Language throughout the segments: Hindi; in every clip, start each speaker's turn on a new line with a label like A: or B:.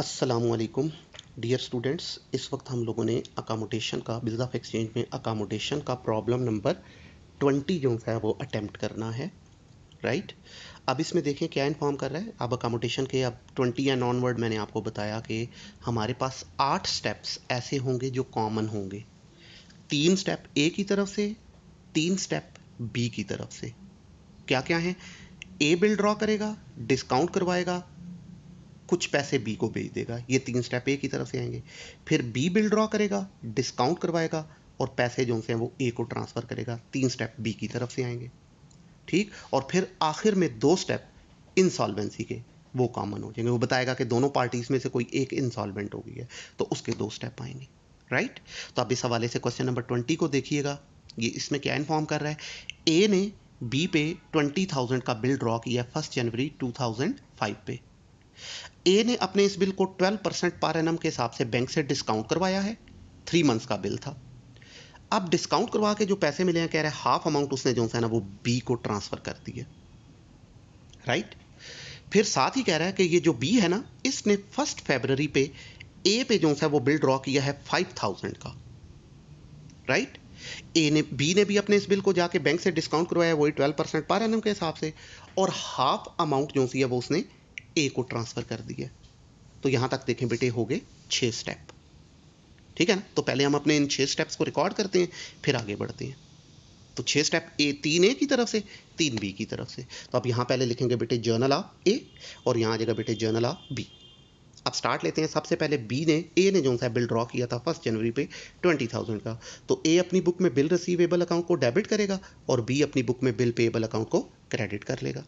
A: असलकुम डियर स्टूडेंट्स इस वक्त हम लोगों ने अकामोडेशन का बिल्ड ऑफ़ एक्सचेंज में अकामोडेशन का प्रॉब्लम नंबर ट्वेंटी जो है वो अटैम्प्ट करना है राइट अब इसमें देखें क्या इन्फॉर्म कर रहा है। अब अकामोडेशन के अब ट्वेंटी एंड ऑनवर्ड मैंने आपको बताया कि हमारे पास आठ स्टेप्स ऐसे होंगे जो कॉमन होंगे। तीन स्टेप ए की तरफ़ से, तीन स्टेप बी की तरफ़ से। क्या क्या है? ए बिल ड्रॉ करेगा डिस्काउंट करवाएगा कुछ पैसे बी को भेज देगा। ये तीन स्टेप ए की तरफ़ से आएँगे। फिर बी बिल ड्रॉ करेगा डिस्काउंट करवाएगा और पैसे जो हैं वो ए को ट्रांसफ़र करेगा। तीन स्टेप बी की तरफ़ से आएँगे। ठीक? और फिर आखिर में दो स्टेप इंसॉल्वेंसी के, वो कॉमन हो जाएँगे। वो बताएगा कि दोनों पार्टीज़ में से कोई एक इंसॉल्वेंट हो गई है तो उसके दो स्टेप आएँगे। राइट तो आप इस हवाले से क्वेश्चन नंबर ट्वेंटी को देखिएगा। ये इसमें क्या इन्फॉर्म कर रहा है? ए ने बी पे ट्वेंटी थाउज़ेंड का बिल ड्रॉ किया first January two thousand five पे। ए ने अपने इस बिल को 12 परसेंट पर एनम के हिसाब से बैंक से डिस्काउंट करवाया है। थ्री मंथ्स का बिल था। अब डिस्काउंट करवा के जो पैसे मिले हैं, कह रहे हैं हाफ़ अमाउंट उसने जो है ना वो बी को ट्रांसफ़र कर दिया राइट फिर साथ ही कह रहा है कि ये जो बी है ना, इसने फ़र्स्ट फेबररी पे ए पे जो है वो बिल ड्रॉ किया है फाइव थाउज़ेंड का। राइट ए ने बी ने भी अपने इस बिल को जाके बैंक से डिस्काउंट करवाया वही ट्वेल्व परसेंट पर एनम के हिसाब से, और हाफ़ अमाउंट जो सी है वो उसने ए को ट्रांसफ़र कर दिया। तो यहाँ तक देखें बेटे, हो गए छह स्टेप ठीक है ना? तो पहले हम अपने इन छह स्टेप्स को रिकॉर्ड करते हैं, फिर आगे बढ़ते हैं। तो छह स्टेप ए तीन ए की तरफ़ से, तीन बी की तरफ़ से। तो अब यहाँ पहले लिखेंगे बेटे जर्नल आ ए और यहाँ आ जाएगा बेटे जर्नल आ बी अब स्टार्ट लेते हैं। सबसे पहले बी ने ए ने जो सा बिल ड्रॉ किया था फ़र्स्ट जनवरी पे ट्वेंटी थाउज़ेंड का। तो ए अपनी बुक में बिल रिसीवेबल अकाउंट को डेबिट करेगा और बी अपनी बुक में बिल पेएबल अकाउंट को क्रेडिट कर लेगा।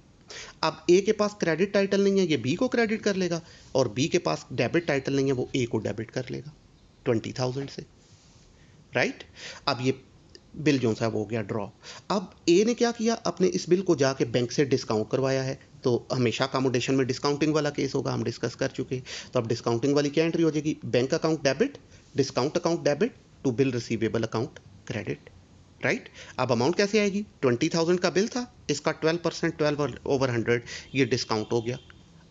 A: अब ए के पास क्रेडिट टाइटल नहीं है, ये बी को क्रेडिट कर लेगा, और बी के पास डेबिट टाइटल नहीं है, वो ए को डेबिट कर लेगा ट्वेंटी थाउज़ेंड से। राइट अब ये बिल जो सा वो हो गया ड्रॉ अब ए ने क्या किया? अपने इस बिल को जाके बैंक से डिस्काउंट करवाया है तो हमेशा अकोमोडेशन में डिस्काउंटिंग वाला केस होगा, हम डिस्कस कर चुके तो अब डिस्काउंटिंग वाली क्या एंट्री हो जाएगी? Bank account debit discount account debit to bill receivable account credit right? अब अमाउंट कैसे आएगी? ट्वेंटी थाउज़ेंड का बिल था, इसका twelve percent twelve over hundred ये डिस्काउंट हो गया।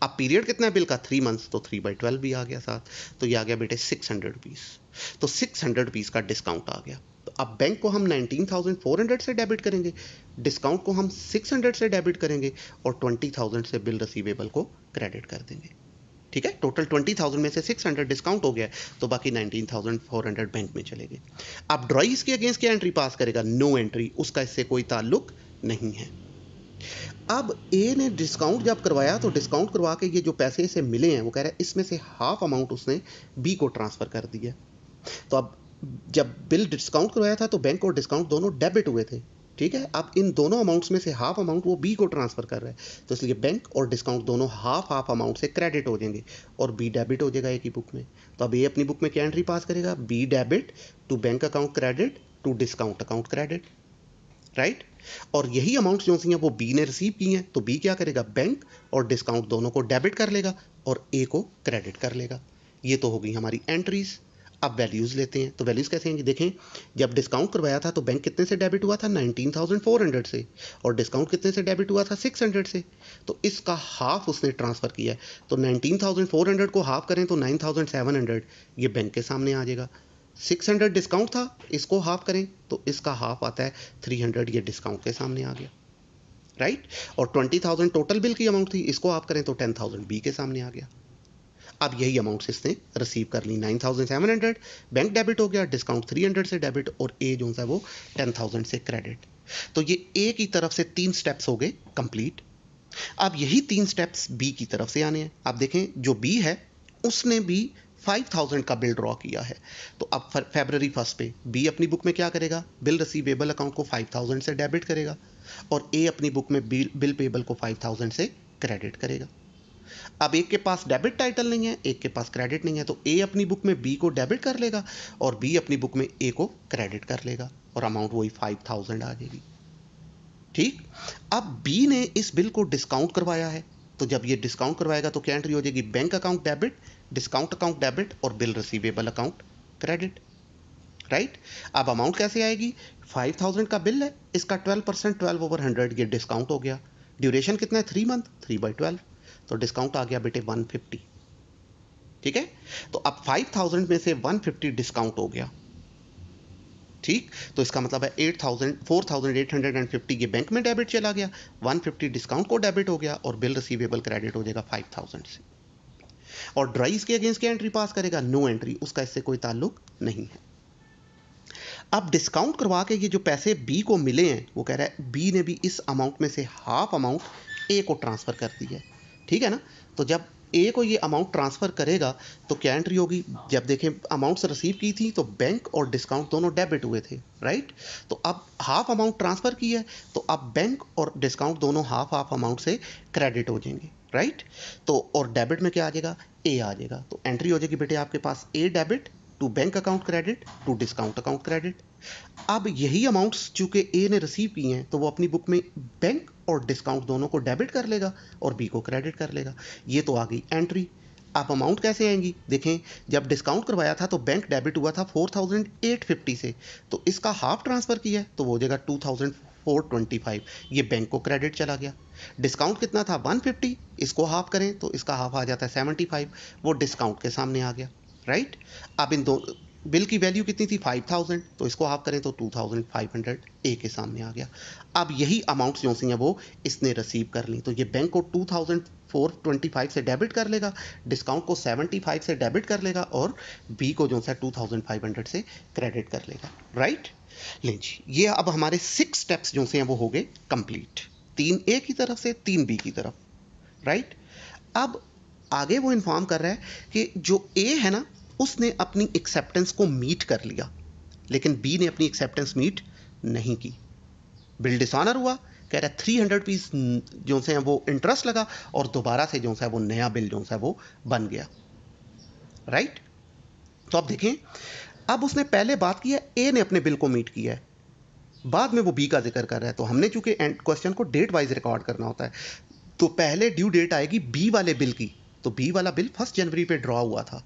A: अब पीरियड कितना है बिल का? थ्री मंथ्स तो थ्री बाई ट्वेल्व भी आ गया साथ। तो ये आ गया बेटे सिक्स हंड्रेड रुपीज़ तो सिक्स हंड्रेड रुपीज़ का डिस्काउंट आ गया। तो अब बैंक को हम नाइनटीन थाउज़ेंड फोर हंड्रेड से डेबिट करेंगे। डिस्काउंट को हम सिक्स हंड्रेड से डेबिट करेंगे और ट्वेंटी थाउज़ेंड से बिल रिसीवेबल को क्रेडिट कर देंगे। ठीक है? टोटल ट्वेंटी थाउज़ेंड में से सिक्स हंड्रेड डिस्काउंट हो गया तो बाकी nineteen thousand four hundred bank में चले गए। अब ड्रॉई इसके अगेंस्ट क्या एंट्री पास करेगा? नो एंट्री उसका इससे कोई ताल्लुक नहीं है। अब ए ने डिस्काउंट जब करवाया तो डिस्काउंट करवा के ये जो पैसे इसे मिले हैं, वो कह रहा है, इसमें से हाफ़ अमाउंट उसने बी को ट्रांसफ़र कर दिया। तो अब जब बिल डिस्काउंट करवाया था तो बैंक और डिस्काउंट दोनों डेबिट हुए थे। ठीक है? अब इन दोनों अमाउंट्स में से हाफ़ अमाउंट वो बी को ट्रांसफ़र कर रहा है। तो इसलिए बैंक और डिस्काउंट दोनों हाफ़ हाफ़ अमाउंट से क्रेडिट हो जाएँगे और बी डेबिट हो जाएगा एक ही बुक में। तो अब ए अपनी बुक में क्या एंट्री पास करेगा? B debit to bank account credit to discount account credit right और यही अमाउंट जो सी हैं वो बी ने रिसीव की हैं तो बी क्या करेगा? बैंक और डिस्काउंट दोनों को डेबिट कर लेगा और ए को क्रेडिट कर लेगा। ये तो होगी हमारी एंट्रीज अब वैल्यूज़ लेते हैं। तो वैल्यूज़ कैसे आएँगे देखें, जब डिस्काउंट करवाया था तो बैंक कितने से डेबिट हुआ था? नाइनटीन थाउज़ेंड फोर हंड्रेड से। और डिस्काउंट कितने से डेबिट हुआ था? सिक्स हंड्रेड से। तो इसका हाफ़ उसने ट्रांसफ़र किया है। तो नाइनटीन थाउज़ेंड फोर हंड्रेड को हाफ़ करें तो नाइन थाउज़ेंड सेवन हंड्रेड ये बैंक के सामने आ जाएगा। सिक्स हंड्रेड डिस्काउंट था, इसको हाफ़ करें तो इसका हाफ़ आता है। थ्री हंड्रेड ये डिस्काउंट के सामने आ गया। राइट और ट्वेंटी थाउज़ेंड टोटल बिल की अमाउंट थी, इसको आप करें तो टेन थाउज़ेंड बी के सामने आ गया। अब यही अमाउंट्स इसने रिसीव कर ली nine thousand seven hundred bank debit हो गया डिस्काउंट थ्री हंड्रेड से डेबिट और ए जो है वो टेन थाउज़ेंड से क्रेडिट तो ये ए की तरफ़ से तीन स्टेप्स हो गए कंप्लीट अब यही तीन स्टेप्स बी की तरफ़ से आने हैं। आप देखें, जो बी है, उसने भी फाइव थाउज़ेंड का बिल ड्रॉ किया है। तो अब फेबररी फ़र्स्ट पे बी अपनी बुक में क्या करेगा? बिल रिसीवेबल अकाउंट को फाइव थाउज़ेंड से डेबिट करेगा, और ए अपनी बुक में बिल बिल पेबल को फाइव थाउज़ेंड से क्रेडिट करेगा। अब एक के पास डेबिट टाइटल नहीं है, एक के पास क्रेडिट नहीं है तो ए अपनी बुक में बी को डेबिट कर लेगा और बी अपनी बुक में ए को क्रेडिट कर लेगा और अमाउंट वही फाइव थाउज़ेंड आ जाएगी। ठीक? अब बी ने इस बिल को डिस्काउंट करवाया है तो जब ये डिस्काउंट करवाएगा तो क्या एंट्री हो जाएगी? Bank account debit discount account debit और bill receivable account credit right अब अमाउंट कैसे आएगी? फाइव थाउज़ेंड का बिल है, इसका twelve percent twelve over hundred ये डिस्काउंट हो गया। ड्यूरेशन कितना है? Three month three by twelve तो डिस्काउंट आ गया बेटे वन फिफ्टी ठीक है? तो अब फाइव थाउज़ेंड में से वन फिफ्टी डिस्काउंट हो गया। ठीक? तो इसका मतलब है eight thousand four thousand eight hundred and fifty ये बैंक में डेबिट चला गया। वन फिफ्टी डिस्काउंट को डेबिट हो गया और बिल रिसीवेबल क्रेडिट हो जाएगा फाइव थाउज़ेंड से। और ड्राइस के अगेंस्ट क्या एंट्री पास करेगा? नो एंट्री उसका इससे कोई ताल्लुक नहीं है। अब डिस्काउंट करवा के ये जो पैसे बी को मिले हैं, वो कह रहा है बी ने भी इस अमाउंट में से हाफ़ अमाउंट ए को ट्रांसफ़र कर दी है। ठीक है ना? तो जब ए को ये अमाउंट ट्रांसफ़र करेगा तो क्या एंट्री होगी? जब देखें अमाउंट्स रिसीव की थी तो बैंक और डिस्काउंट दोनों डेबिट हुए थे राइट तो अब हाफ़ अमाउंट ट्रांसफ़र की है तो अब बैंक और डिस्काउंट दोनों हाफ़ हाफ़ अमाउंट से क्रेडिट हो जाएँगे राइट तो और डेबिट में क्या आ जाएगा? ए आ जाएगा। तो एंट्री हो जाएगी बेटे आपके पास A debit to bank account credit to discount account credit अब यही अमाउंट्स चूँकि ए ने रिसीव किए हैं तो वो अपनी बुक में बैंक और डिस्काउंट दोनों को डेबिट कर लेगा और बी को क्रेडिट कर लेगा। ये तो आ गई एंट्री आप अमाउंट कैसे आएँगी? देखें, जब डिस्काउंट करवाया था तो बैंक डेबिट हुआ था फोर थाउज़ेंड एट फिफ्टी से। तो इसका हाफ़ ट्रांसफ़र किया तो वो हो जाएगा two thousand four twenty five ये बैंक को क्रेडिट चला गया। डिस्काउंट कितना था? वन फिफ्टी इसको हाफ़ करें तो इसका हाफ़ आ जाता है सेवेंटी फाइव वो डिस्काउंट के सामने आ गया राइट अब इन दो बिल की वैल्यू कितनी थी? Five thousand. तो इसको हाफ़ करें तो two thousand five hundred. A के सामने आ गया। अब यही अमाउंट जो सी हैं वो इसने रिसीव कर ली। तो ये बैंक को two thousand four twenty five से डेबिट कर लेगा डिस्काउंट को सेवेंटी फाइव से डेबिट कर लेगा और बी को जो सा टू थाउज़ेंड फाइव हंड्रेड से क्रेडिट कर लेगा। राइट लें जी, ये अब हमारे सिक्स स्टेप्स जो से हैं वो हो गए कंप्लीट तीन ए की तरफ़ से, तीन बी की तरफ़। राइट अब आगे वो इन्फॉर्म कर रहा है कि जो ए है ना उसने अपनी एक्सेप्टेंस को मीट कर लिया, लेकिन बी ने अपनी एक्सेप्टेंस मीट नहीं की। बिल डिसऑनर हुआ, कह रहा है थ्री हंड्रेड पीस जो से वो इंटरेस्ट लगा, और दोबारा से जो है वो नया बिल जो है वो बन गया। राइट तो आप देखें, अब उसने पहले बात की है ए ने अपने बिल को मीट किया है। बाद में वो बी का ज़िक्र कर रहा है तो हमने चूँकि एंड क्वेश्चन को डेट वाइज रिकॉर्ड करना होता है तो पहले ड्यू डेट आएगी बी वाले बिल की तो बी वाला बिल फ़र्स्ट जनवरी पे ड्रॉ हुआ था।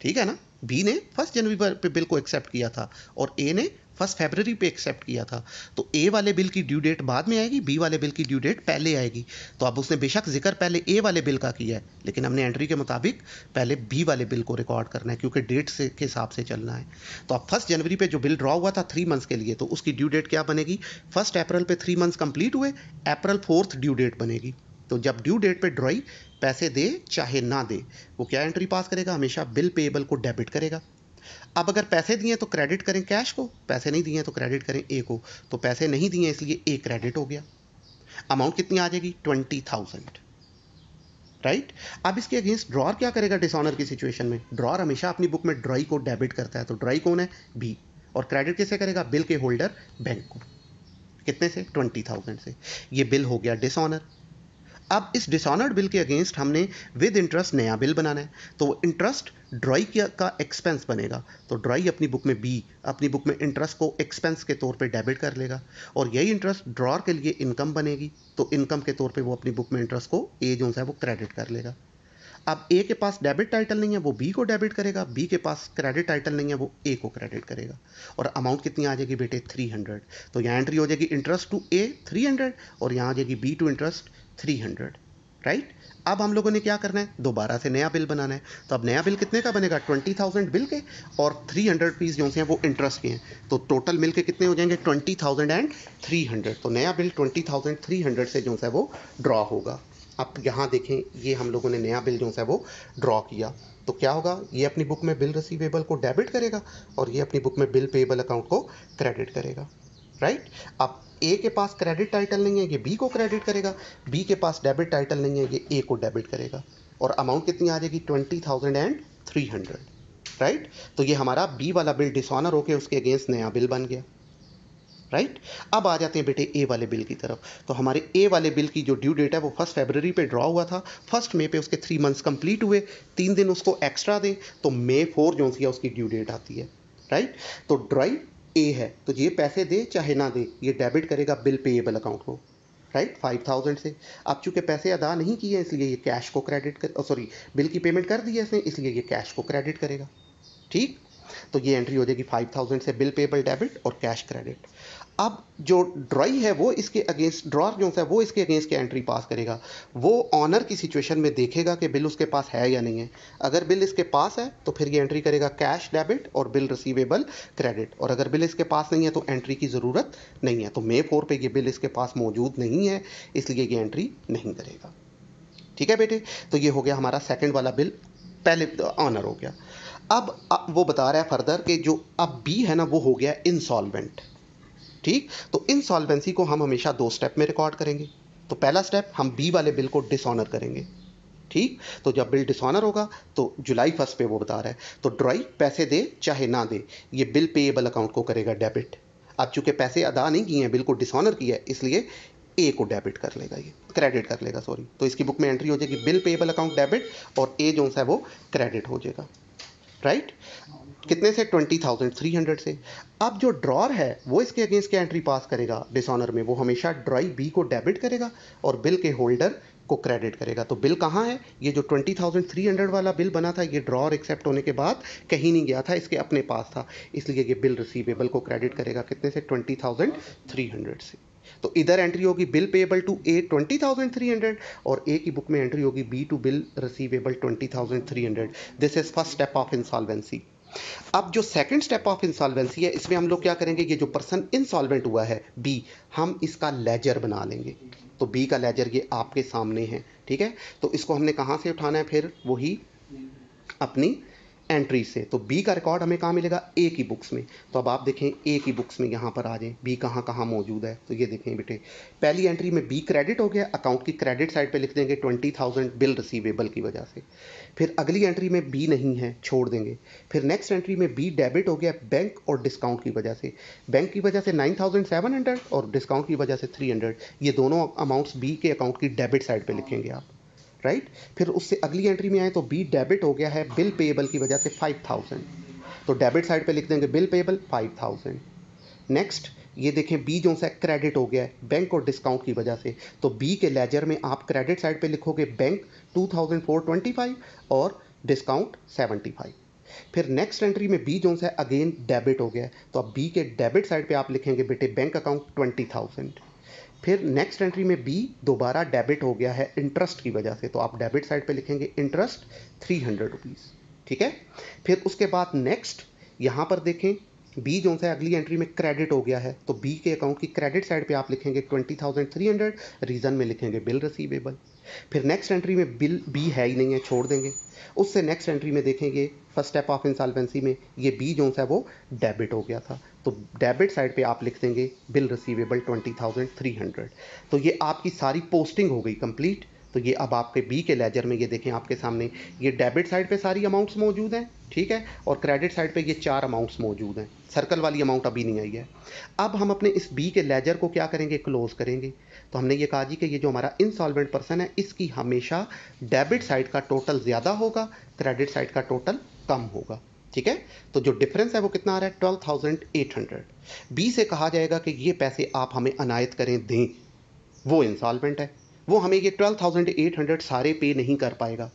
A: ठीक है ना? बी ने फ़र्स्ट जनवरी पे बिल को एक्सेप्ट किया था और ए ने फ़र्स्ट फेबररी पे एक्सेप्ट किया था। तो ए वाले बिल की ड्यू डेट बाद में आएगी बी वाले बिल की ड्यू डेट पहले आएगी। तो अब उसने बेशक ज़िक्र पहले ए वाले बिल का किया है, लेकिन हमने एंट्री के मुताबिक पहले बी वाले बिल को रिकॉर्ड करना है, क्योंकि डेट से, के हिसाब से चलना है। तो अब फ़र्स्ट जनवरी पे जो बिल ड्रॉ हुआ था थ्री मंथ्स के लिए तो उसकी ड्यू डेट क्या बनेगी? फ़र्स्ट अप्रैल पे थ्री मंथ्स कंप्लीट हुए अप्रैल फोर्थ ड्यू डेट बनेगी। तो जब ड्यू डेट पे ड्रॉई पैसे दे, चाहे ना दे, वो क्या एंट्री पास करेगा? हमेशा बिल पेएबल को डेबिट करेगा। अब अगर पैसे दिए तो क्रेडिट करें कैश को, पैसे नहीं दिए तो क्रेडिट करें ए को तो पैसे नहीं दिए इसलिए ए क्रेडिट हो गया। अमाउंट कितनी आ जाएगी? ट्वेंटी थाउज़ेंड राइट अब इसके अगेंस्ट ड्रॉर क्या करेगा डिसऑनर की सिचुएशन में? ड्रॉर हमेशा अपनी बुक में ड्रॉई को डेबिट करता है तो ड्रॉई कौन है? बी और क्रेडिट किसे करेगा? बिल के होल्डर बैंक को। कितने से? ट्वेंटी थाउज़ेंड से। ये बिल हो गया डिसऑनर अब इस डिसऑनर्ड बिल के अगेंस्ट हमने विद इंटरेस्ट नया बिल बनाना है। तो इंटरेस्ट ड्राई का एक्सपेंस बनेगा। तो ड्राई अपनी बुक में बी अपनी बुक में इंटरेस्ट को एक्सपेंस के तौर पे डेबिट कर लेगा। और यही इंटरेस्ट ड्रॉर के लिए इनकम बनेगी। तो इनकम के तौर पे वो अपनी बुक में इंटरेस्ट को ए जो है वो क्रेडिट कर लेगा। अब ए के पास डेबिट टाइटल नहीं है, वो बी को डेबिट करेगा। बी के पास क्रेडिट टाइटल नहीं है, वो ए को क्रेडिट करेगा। और अमाउंट कितनी आ जाएगी बेटे? थ्री हंड्रेड तो यहाँ एंट्री हो जाएगी interest to A three hundred और यहाँ आ जाएगी B to interest three hundred right अब हम लोगों ने क्या करना है? दोबारा से नया बिल बनाना है। तो अब नया बिल कितने का बनेगा? ट्वेंटी थाउज़ेंड बिल के और थ्री हंड्रेड पीस जो हैं वो इंटरेस्ट के हैं। तो टोटल मिल के कितने हो जाएँगे? Twenty thousand and three hundred तो नया bill twenty thousand three hundred से जो है वो ड्रॉ होगा। अब यहाँ देखें, ये हम लोगों ने नया बिल जो है वो ड्रॉ किया। तो क्या होगा? ये अपनी बुक में बिल रिसीवेबल को डेबिट करेगा और ये अपनी बुक में बिल पेबल अकाउंट को क्रेडिट करेगा। राइट अब ए के पास क्रेडिट टाइटल नहीं है, ये बी को क्रेडिट करेगा। बी के पास डेबिट टाइटल नहीं है, ये ए को डेबिट करेगा। और अमाउंट कितनी आ जाएगी? Twenty thousand and three hundred right तो ये हमारा बी वाला बिल डिसऑनर होके उसके अगेंस्ट नया बिल बन गया। Right right? अब आ जाते हैं बेटे ए वाले बिल की तरफ़। तो हमारे ए वाले बिल की जो ड्यू डेट है, वो फ़र्स्ट फेबररी पे ड्रॉ हुआ था। फ़र्स्ट मे पे उसके थ्री मंथ्स कंप्लीट हुए। तीन दिन उसको एक्स्ट्रा दें। तो मे फोर जो उसकी ड्यू डेट आती है। Right right? तो ड्राइव ए है तो ये पैसे दे, चाहे ना दे, ये डेबिट करेगा बिल पेएबल अकाउंट को राइट फाइव थाउज़ेंड से। अब चूँकि पैसे अदा नहीं किए इसलिए ये कैश को क्रेडिट कर सॉरी बिल की पेमेंट कर दी है इसने, इसलिए ये कैश को क्रेडिट करेगा, ठीक? तो ये एंट्री हो जाएगी फाइव थाउज़ेंड से बिल पेबल डेबिट और कैश क्रेडिट अब जो ड्रॉई है, वो इसके अगेंस्ट ड्रॉर जो है, वो इसके अगेंस्ट क्या एंट्री पास करेगा। वो ऑनर की सिचुएशन में देखेगा कि बिल उसके पास है या नहीं है। अगर बिल इसके पास है तो फिर ये एंट्री करेगा कैश डेबिट और बिल रिसीवेबल क्रेडिट और अगर बिल इसके पास नहीं है तो एंट्री की ज़रूरत नहीं है। तो मे फोर पे ये बिल इसके पास मौजूद नहीं है, इसलिए ये एंट्री नहीं करेगा। ठीक है बेटे? तो ये हो गया हमारा सेकेंड वाला बिल। पहले ऑनर हो गया। अब वो बता रहा है फर्दर कि जो अब बी है ना, वो हो गया इंसॉल्वेंट ठीक? तो इंसॉल्वेंसी को हम हमेशा दो स्टेप में रिकॉर्ड करेंगे। तो पहला स्टेप हम बी वाले बिल को डिसऑनर करेंगे। ठीक? तो जब बिल डिसऑनर होगा तो जुलाई फ़र्स्ट पे वो बता रहा है। तो ड्रॉई पैसे दे, चाहे ना दे, ये बिल पेएबल अकाउंट को करेगा डेबिट अब चूँकि पैसे अदा नहीं किए हैं बिल को डिसऑनर किया है, इसलिए ए को डेबिट कर लेगा ये क्रेडिट कर लेगा सॉरी तो इसकी बुक में एंट्री हो जाएगी बिल पेएबल अकाउंट डेबिट और ए जो है वो क्रेडिट हो जाएगा। राइट कितने से? ट्वेंटी थाउज़ेंड थ्री हंड्रेड से। अब जो ड्रॉर है, वो इसके अगेंस्ट क्या एंट्री पास करेगा? डिसऑनर में। वो हमेशा ड्राई बी को डेबिट करेगा और बिल के होल्डर को क्रेडिट करेगा। तो बिल कहाँ है? ये जो ट्वेंटी थाउज़ेंड थ्री हंड्रेड वाला बिल बना था, ये ड्रॉर एक्सेप्ट होने के बाद कहीं नहीं गया था, इसके अपने पास था। इसलिए ये बिल रिसीवेबल को क्रेडिट करेगा कितने से? ट्वेंटी थाउज़ेंड थ्री हंड्रेड से। तो इधर एंट्री होगी bill payable to A twenty thousand three hundred और ए की बुक में एंट्री होगी B to bill receivable twenty thousand three hundred this is first step of insolvency अब जो सेकंड स्टेप ऑफ़ इंसॉल्वेंसी है, इसमें हम लोग क्या करेंगे? ये जो पर्सन इंसॉल्वेंट हुआ है बी हम इसका लेजर बना लेंगे। तो बी का लेजर ये आपके सामने है, ठीक है? तो इसको हमने कहाँ से उठाना है फिर? वही अपनी एंट्री से। तो बी का रिकॉर्ड हमें कहाँ मिलेगा? ए की बुक्स में। तो अब आप देखें ए की बुक्स में यहाँ पर आ जाएँ। बी कहाँ कहाँ मौजूद है? तो ये देखें बेटे, पहली एंट्री में बी क्रेडिट हो गया अकाउंट की क्रेडिट साइड पे लिख देंगे ट्वेंटी थाउज़ेंड बिल रिसीवेबल की वजह से। फिर अगली एंट्री में बी नहीं है, छोड़ देंगे। फिर नेक्स्ट एंट्री में बी डेबिट हो गया बैंक और डिस्काउंट की वजह से। बैंक की वजह से नाइन थाउज़ेंड सेवन हंड्रेड और डिस्काउंट की वजह से थ्री हंड्रेड ये दोनों अमाउंट्स बी के अकाउंट की डेबिट साइड पर लिखेंगे आप राइट right? फिर उससे अगली एंट्री में आए तो बी डेबिट हो गया है बिल पेएबल की वजह से फाइव थाउज़ेंड तो डेबिट साइड पे लिख देंगे bill payable five thousand next ये देखें बी जो है क्रेडिट हो गया है बैंक और डिस्काउंट की वजह से। तो बी के लेजर में आप क्रेडिट साइड पे लिखोगे bank two thousand four twenty five और डिस्काउंट सेवेंटी फाइव फिर नेक्स्ट एंट्री में बी जो है अगेन डेबिट हो गया है तो अब बी के डेबिट साइड पे आप लिखेंगे बेटे बैंक अकाउंट ट्वेंटी थाउज़ेंड फिर नेक्स्ट एंट्री में बी दोबारा डेबिट हो गया है इंटरेस्ट की वजह से तो आप डेबिट साइड पे लिखेंगे इंटरेस्ट थ्री हंड्रेड रुपीज़ ठीक है? फिर उसके बाद नेक्स्ट यहाँ पर देखें बी जो है, अगली एंट्री में क्रेडिट हो गया है तो बी के अकाउंट की क्रेडिट साइड पे आप लिखेंगे twenty thousand three hundred reason में लिखेंगे बिल रिसीवेबल फिर नेक्स्ट एंट्री में बिल बी है ही नहीं है, छोड़ देंगे. उससे नेक्स्ट एंट्री में देखेंगे फ़र्स्ट स्टेप ऑफ़ इंसॉल्वेंसी में, ये बी जो है, वो डेबिट हो गया था. तो डेबिट साइड पे आप लिख देंगे bill receivable twenty thousand three hundred तो ये आपकी सारी पोस्टिंग हो गई कंप्लीट तो ये अब आपके बी के लेजर में ये देखें आपके सामने। ये डेबिट साइड पे सारी अमाउंट्स मौजूद हैं, ठीक है? और क्रेडिट साइड पे ये चार अमाउंट्स मौजूद हैं। सर्कल वाली अमाउंट अभी नहीं आई है। अब हम अपने इस बी के लेजर को क्या करेंगे? क्लोज करेंगे। तो हमने ये कहा जी कि ये जो हमारा इनसॉल्वेंट पर्सन है, इसकी हमेशा डेबिट साइड का टोटल ज़्यादा होगा क्रेडिट साइड का टोटल कम होगा, ठीक है? तो जो डिफरेंस है वो कितना आ रहा है? Twelve thousand eight hundred B से कहा जाएगा कि ये पैसे आप हमें अनायत करें, दें। वो इंसॉल्वेंट है। वो हमें ये ट्वेल्व थाउज़ेंड एट हंड्रेड सारे पे नहीं कर पाएगा।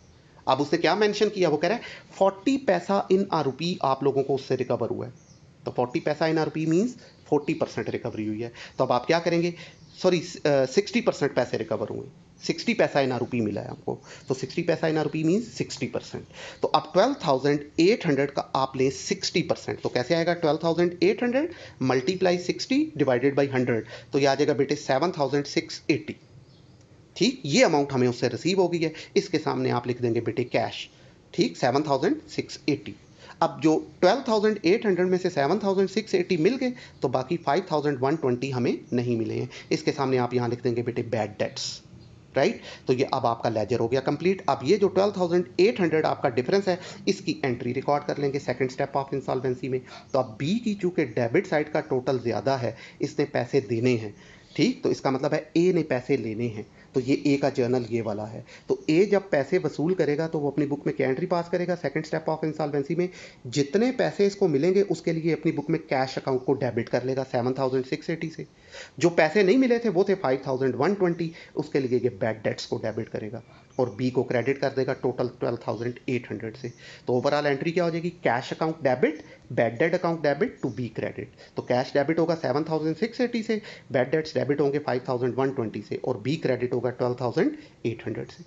A: अब उसने क्या मेंशन किया? वो कह रहा है फोर्टी पैसा इन आर आप लोगों को उससे रिकवर हुआ है। तो forty paisa in R P means forty percent recovery हुई है। तो अब आप क्या करेंगे? सॉरी सिक्सटी परसेंट पैसे रिकवर हुए। सिक्सटी पैसा इन आर मिला है आपको। तो sixty paisa in R means sixty percent तो अब ट्वेल्व थाउज़ेंड एट हंड्रेड का आप लें सिक्सटी परसेंट तो कैसे आएगा twelve thousand eight hundred multiply sixty divided by hundred तो ये आ जाएगा बेटे सेवन थाउज़ेंड सिक्स एट्टी ठीक ये अमाउंट हमें उससे रिसीव हो गई है। इसके सामने आप लिख देंगे बेटे कैश ठीक सेवन थाउज़ेंड सिक्स एटी अब जो 12,800 में से 7,680 मिल गए तो बाकी 5,120 हमें नहीं मिले हैं। इसके सामने आप यहाँ लिख देंगे बेटे बैड डेट्स राइट तो ये अब आपका लेजर हो गया कंप्लीट अब ये जो 12,800 आपका डिफरेंस है इसकी एंट्री रिकॉर्ड कर लेंगे सेकंड स्टेप ऑफ़ इंसॉल्वेंसी में। तो अब बी की चूँकि डेबिट साइड का टोटल ज़्यादा है इसने पैसे देने हैं ठीक? तो इसका मतलब है ए ने पैसे लेने हैं। तो ये ए का जर्नल ये वाला है। तो ए जब पैसे वसूल करेगा तो वो अपनी बुक में कैंट्री पास करेगा सेकंड स्टेप ऑफ़ इंसॉल्वेंसी में। जितने पैसे इसको मिलेंगे उसके लिए अपनी बुक में कैश अकाउंट को डेबिट कर लेगा सेवन थाउज़ेंड सिक्स एटी से। जो पैसे नहीं मिले थे वो थे फाइव थाउज़ेंड वन ट्वेंटी उसके लिए ये बैड डेट्स को डेबिट करेगा। और बी को क्रेडिट कर देगा total twelve thousand eight hundred से। तो ओवरऑल एंट्री क्या हो जाएगी? Cash account debit bad debt account debit to B credit तो कैश डेबिट होगा सेवन थाउज़ेंड सिक्स एटी से बैड डेट्स डेबिट होंगे फाइव थाउज़ेंड वन ट्वेंटी से और बी क्रेडिट होगा ट्वेल्व थाउज़ेंड एट हंड्रेड से।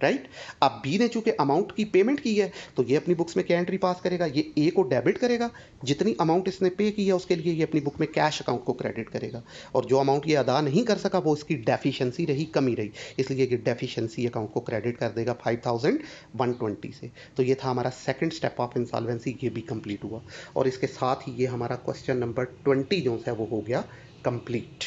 A: राइट? अब बी ने चूँकि अमाउंट की पेमेंट की है तो ये अपनी बुक्स में क्या एंट्री पास करेगा? ये ए को डेबिट करेगा। जितनी अमाउंट इसने पे की है, उसके लिए ये अपनी बुक में कैश अकाउंट को क्रेडिट करेगा। और जो अमाउंट ये अदा नहीं कर सका, वो इसकी डेफिशिएंसी रही, कमी रही। इसलिए ये डेफिशिएंसी अकाउंट को क्रेडिट कर देगा फाइव थाउज़ेंड वन ट्वेंटी से। तो ये था हमारा सेकेंड स्टेप ऑफ़ इंसॉल्वेंसी ये भी कंप्लीट हुआ। और इसके साथ ही ये हमारा क्वेश्चन नंबर ट्वेंटी जो है, वो हो गया कंप्लीट